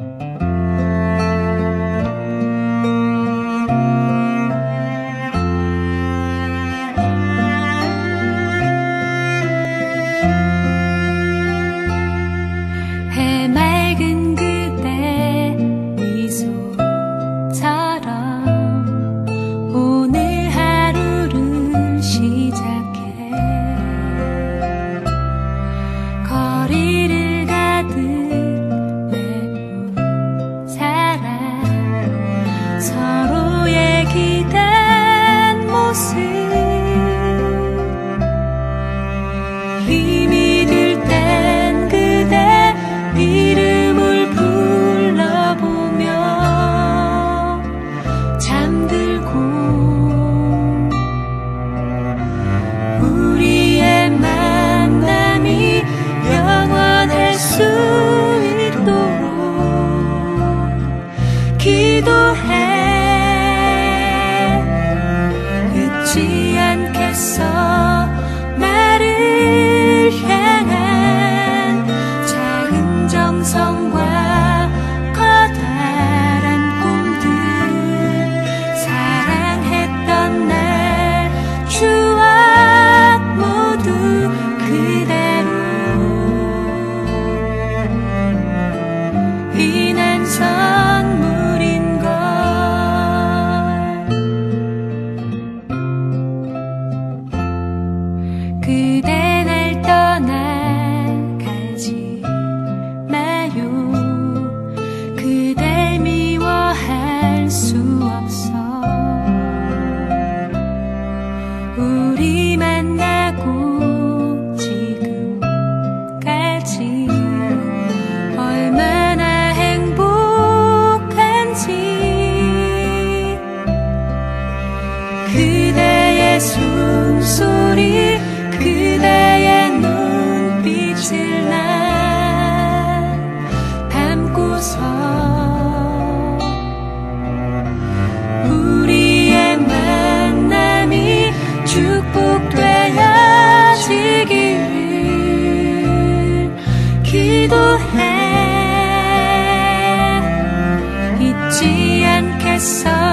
해맑 I myself.